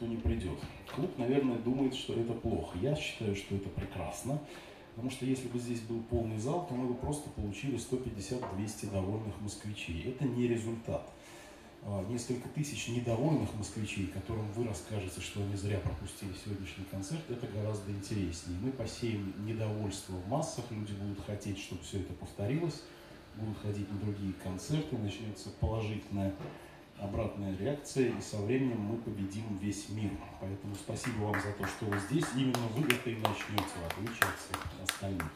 никто не придет. Клуб, наверное, думает, что это плохо. Я считаю, что это прекрасно. Потому что если бы здесь был полный зал, то мы бы просто получили 150-200 довольных москвичей. Это не результат. А, несколько тысяч недовольных москвичей, которым вы расскажете, что они зря пропустили сегодняшний концерт, это гораздо интереснее. Мы посеем недовольство в массах, люди будут хотеть, чтобы все это повторилось, будут ходить на другие концерты, начнется положительная обратная реакция, и со временем мы победим весь мир. Поэтому спасибо вам за то, что вы здесь. Именно вы это и начнете, в от остальных.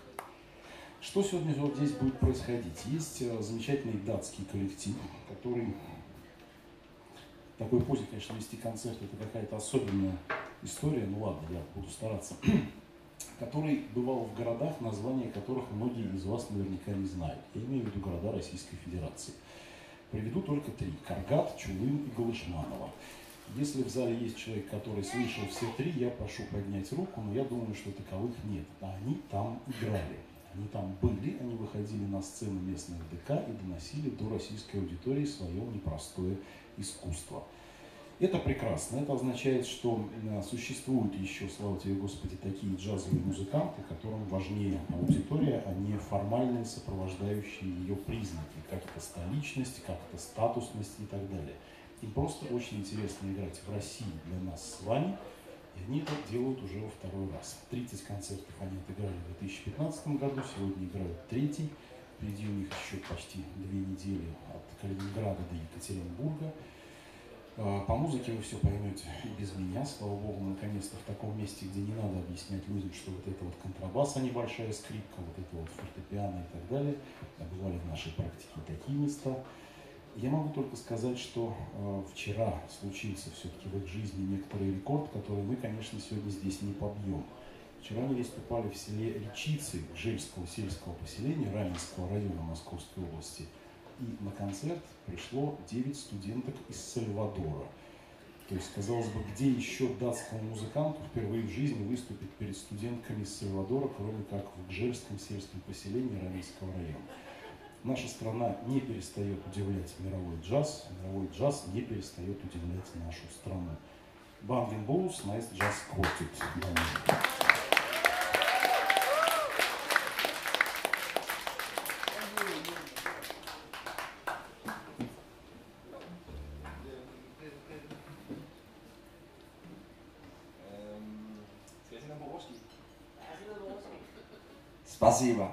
Что сегодня вот здесь будет происходить? Есть э, замечательный датский коллектив, который такой позе, конечно, вести концерт это какая-то особенная история, ну ладно, я буду стараться, который бывал в городах, названия которых многие из вас наверняка не знают. Я имею в виду города Российской Федерации. Приведу только три. Каргат, Чулым и Галышманова. Если в зале есть человек, который слышал все три, я прошу поднять руку, но я думаю, что таковых нет. А они там играли. Они там были, они выходили на сцену местных ДК и доносили до российской аудитории свое непростое искусства. Это прекрасно. Это означает, что э, существуют еще, слава тебе Господи, такие джазовые музыканты, которым важнее аудитория, а не формальные сопровождающие ее признаки, как это столичность, как это статусность и так далее. Им просто очень интересно играть в России для нас с вами, и они это делают уже во второй раз. 30 концертов они отыграли в 2015 году, сегодня играют третий. Впереди у них еще почти две недели от Калининграда до Екатеринбурга. А, по музыке вы все поймете и без меня, слава богу, наконец-то в таком месте, где не надо объяснять людям, что вот это вот контрабас, а не большая скрипка, вот это вот фортепиано и так далее. А бывали в нашей практике такие места. Я могу только сказать, что э, вчера случился все-таки в их жизни некоторый рекорд, который мы, конечно, сегодня здесь не побьем. Вчера они выступали в селе Речицы Жельского сельского поселения Раменского района Московской области. И на концерт пришло 9 студенток из Сальвадора. То есть, казалось бы, где еще датскому музыканту впервые в жизни выступить перед студентками из Сальвадора, кроме как в Гжельском сельском поселении Раменского района. Наша страна не перестает удивлять мировой джаз, мировой джаз не перестает удивлять нашу страну. Бангин Боус, Nice Jazz Quartet. Спасибо.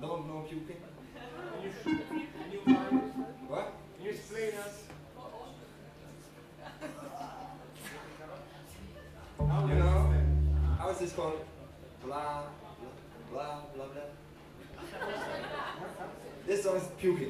Don't know puking? What? Can you explain us? You know? How is this called? Blah, blah, blah, blah, blah. This song is puking.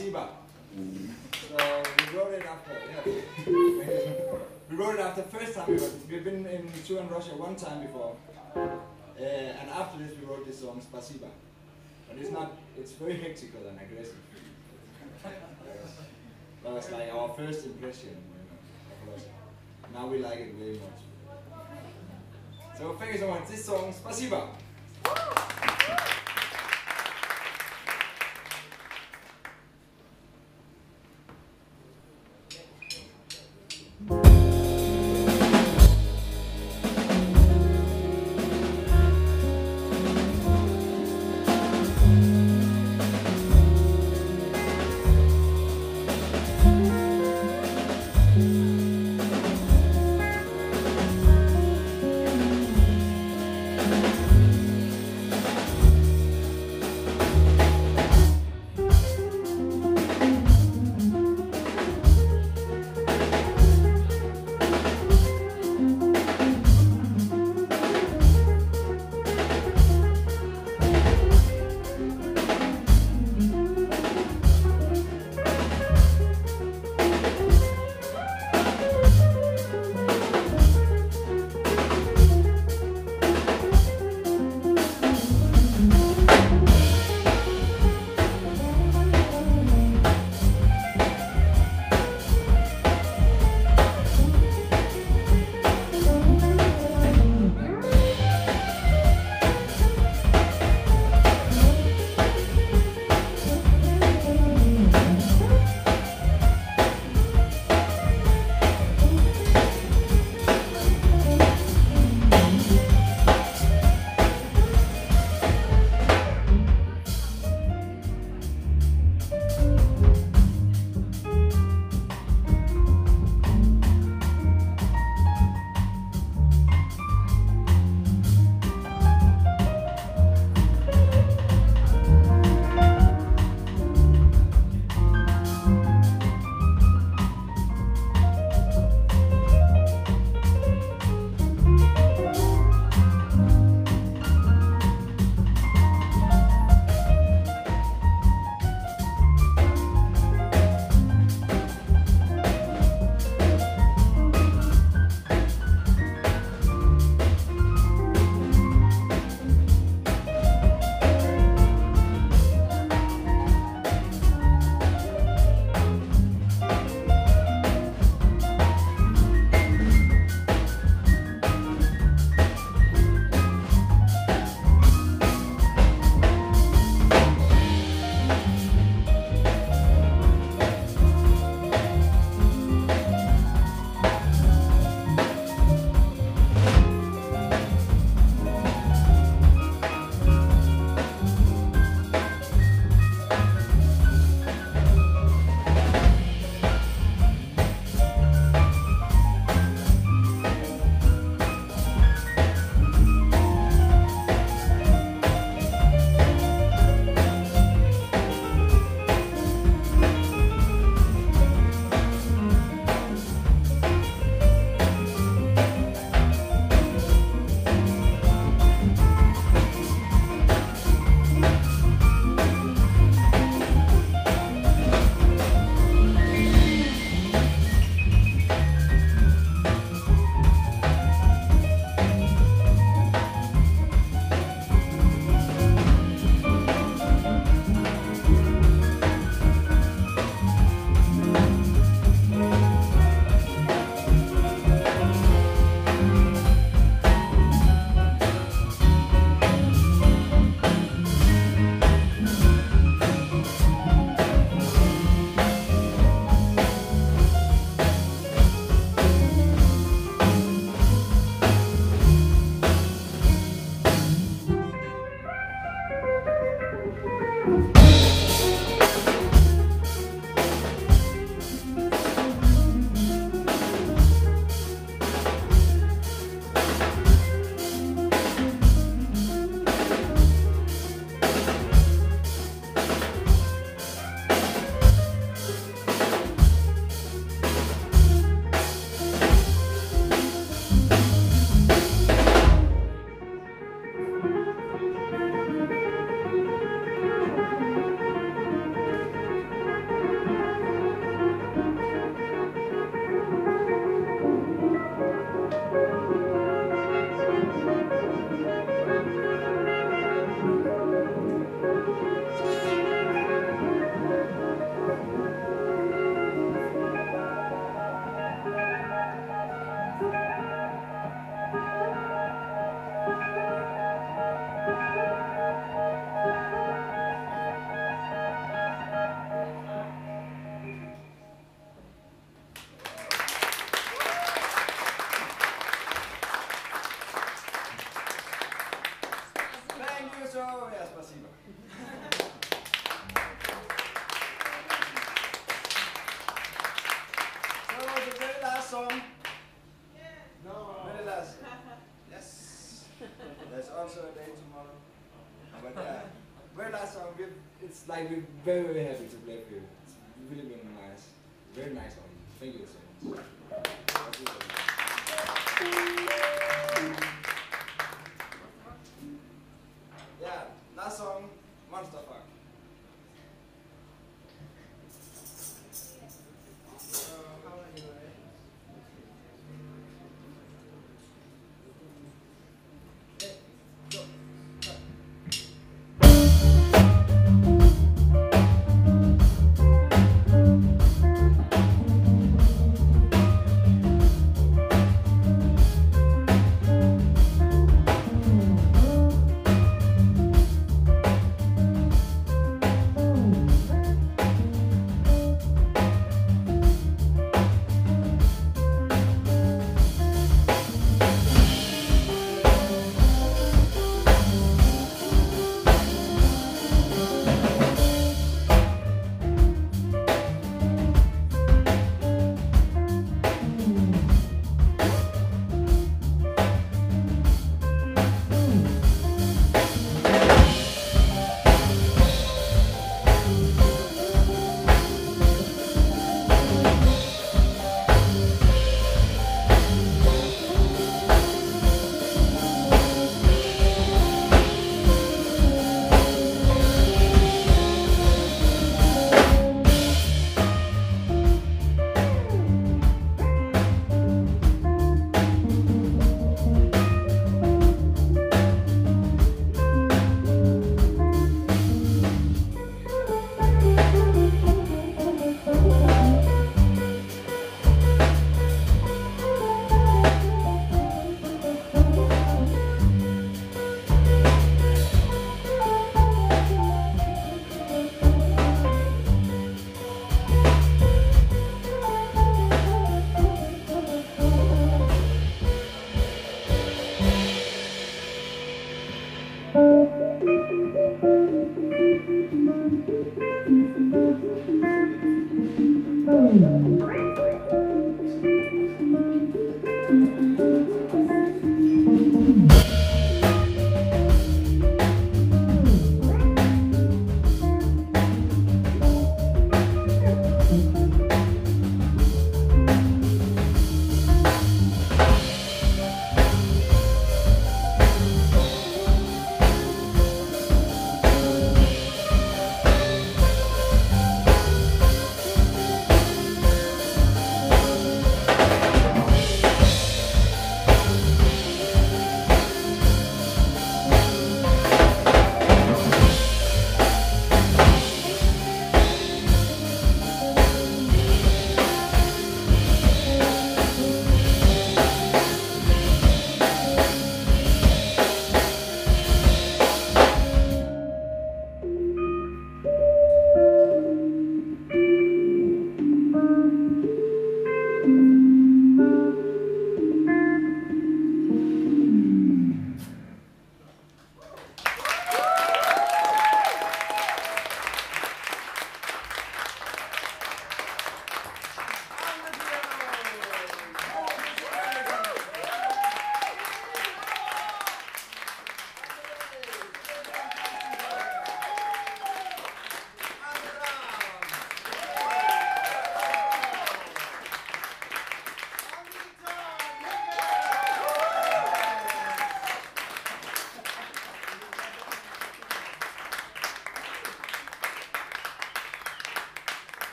Is called Spasiba. So we wrote it after, yeah. we wrote it after first time we wrote it. We've been in tour in Russia one time before. Uh, and after this we wrote this song Spasiba. But it's not, it's very hectical and aggressive. That was like our first impression you know, of Russia. Now we like it very much. So thank you so much. This song, Spasiba. Like we're very very happy to play for you. It's really been nice. Very nice song. Thank you so much.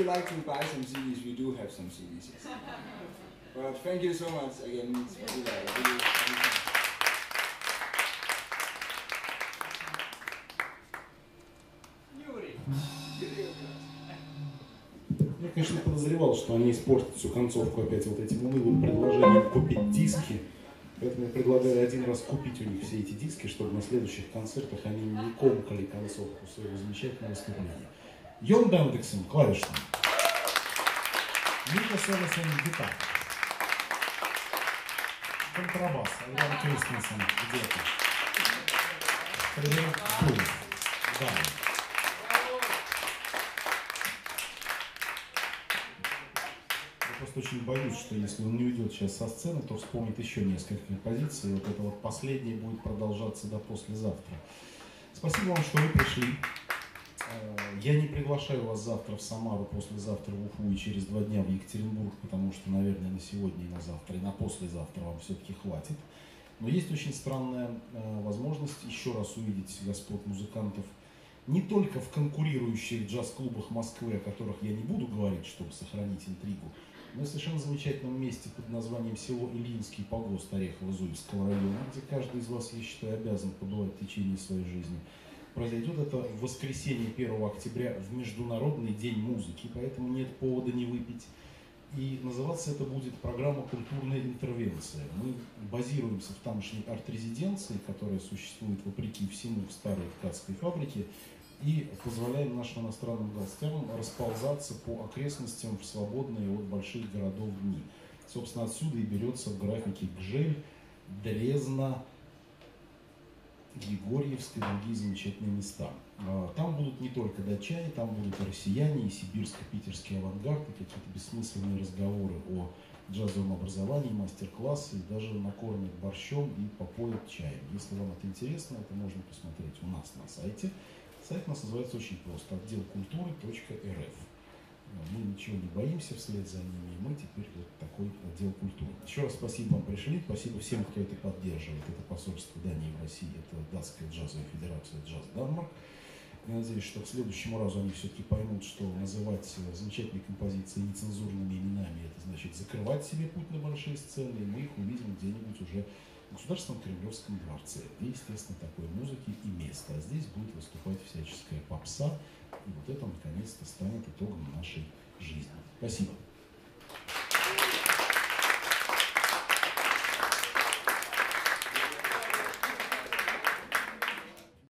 You like to buy some CDs, we do have some CDs. Yes. But thank you so much again. It's really, really, really. Я, конечно, подозревал, что они испортят всю концовку опять вот этим унылым предложением купить диски. Поэтому я предлагаю один раз купить у них все эти диски, чтобы на следующих концертах они не комкали концовку своего замечательного выступления. Йон Бендексен, клавишный. Ника Селесен, гитара. Контрабас, Иван Кристенсен, где-то. Пуль. Да. Я просто очень боюсь, что если он не уйдет сейчас со сцены, то вспомнит еще несколько композиций. Вот это вот последнее будет продолжаться до послезавтра. Спасибо вам, что вы пришли. Э, Я не приглашаю вас завтра в Самару, послезавтра в Уфу и через два дня в Екатеринбург, потому что, наверное, на сегодня и на завтра, и на послезавтра вам все-таки хватит. Но есть очень странная э, возможность еще раз увидеть господ музыкантов не только в конкурирующих джаз-клубах Москвы, о которых я не буду говорить, чтобы сохранить интригу, но и в совершенно замечательном месте под названием село Ильинский погост Орехово-Зуевского района, где каждый из вас, я считаю, обязан побывать в течение своей жизни. Произойдет это в воскресенье 1 октября в Международный день музыки, поэтому нет повода не выпить. И называться это будет программа «Культурная интервенция». Мы базируемся в тамошней арт-резиденции, которая существует вопреки всему в старой ткацкой фабрике, и позволяем нашим иностранным гостям расползаться по окрестностям в свободные от больших городов дни. Собственно, отсюда и берется в графике Гжель, Дрезна, Егорьевск и другие замечательные места. А, Там будут не только датчане, там будут и россияне, и сибирско-питерский авангард, и какие-то бессмысленные разговоры о джазовом образовании, мастер-классы, и даже накормят борщом и попоят чаем. Если вам это интересно, это можно посмотреть у нас на сайте. Сайт у нас называется очень просто отдел культуры.рф. мы ничего не боимся вслед за ними, мы теперь вот такой отдел культуры. Еще раз спасибо вам пришли, спасибо всем, кто это поддерживает. Это посольство Дании в России, это Датская джазовая федерация Джаз Данмарк. Я надеюсь, что к следующему разу они все-таки поймут, что называть э, замечательные композиции нецензурными именами, это значит закрывать себе путь на большие сцены, и мы их увидим где-нибудь уже в Государственном Кремлевском дворце, где, естественно, такой музыки и место. А здесь будет выступать всяческая попса, и вот это, наконец-то, станет итогом нашей жизни. Спасибо.